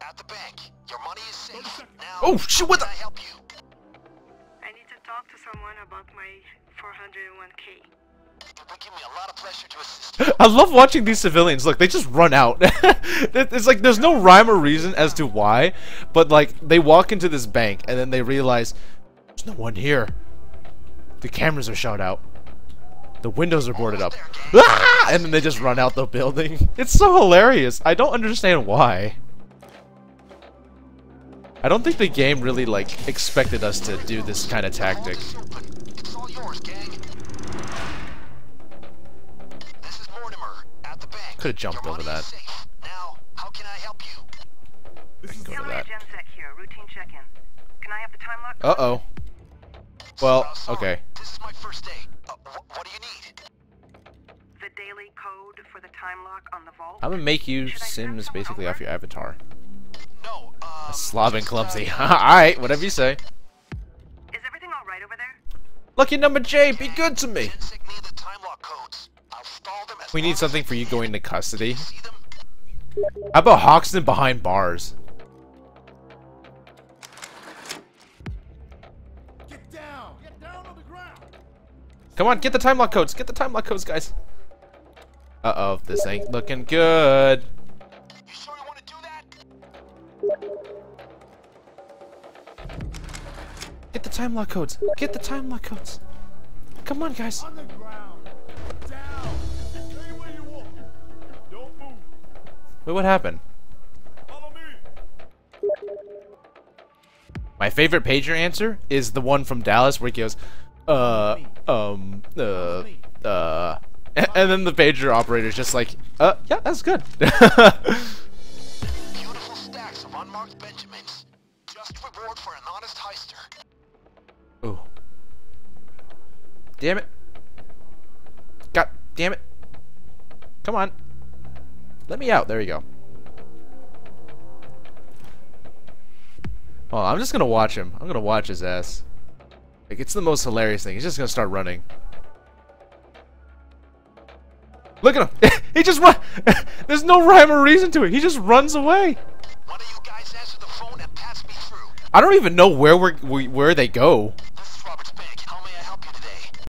At the bank. Your money is safe. Now, Oh, shit, what how the- I help you? I need to talk to someone about my 401k. It give me a lot of pleasure to assist. I love watching these civilians. Look, they just run out. It's like there's no rhyme or reason as to why, but like they walk into this bank and then they realize there's no one here. The cameras are shut out. The windows are boarded up. Ah! And then they just run out the building. It's so hilarious. I don't understand why. I don't think the game really like expected us to do this kind of tactic. Vault is open. It's all yours, gang. This is Mortimer at the bank. Coulda jumped over that. Now, how can I help you? I can go to that. Routine check-in. Can I have the time lock? Uh oh. Well, okay. This is my first day. What do you need? The daily code for the time lock on the vault? I'm gonna make you Should I send Sims basically off your avatar. No, um... Slob and clumsy. uh, Alright, whatever you say. Is everything alright over there? Lucky number J, be good to me. Gensec need the time lock codes. I'll stall them as We need something for you going to custody. How about Hoxton behind bars? Get down! Get down on the ground! Come on, get the time lock codes. Get the time lock codes, guys. Uh-oh, this ain't looking good. Get the time lock codes. Get the time lock codes. Come on, guys. On the ground! Down! Stay where you are! Don't move! Wait, what happened? Follow me! My favorite pager answer is the one from Dallas where he goes, uh, um, uh, uh, and, and then the pager operator's just like, uh, yeah, that's good. Beautiful stacks of unmarked Benjamins. Just reward for an honest heister. Damn it. God damn it. Come on. Let me out. There you go. Oh, I'm just gonna watch him. I'm gonna watch his ass. Like, it's the most hilarious thing. He's just gonna start running. Look at him. he just run. There's no rhyme or reason to it. He just runs away. One of you guys answer the phone and pass me through. I don't even know where we're, we, where they go.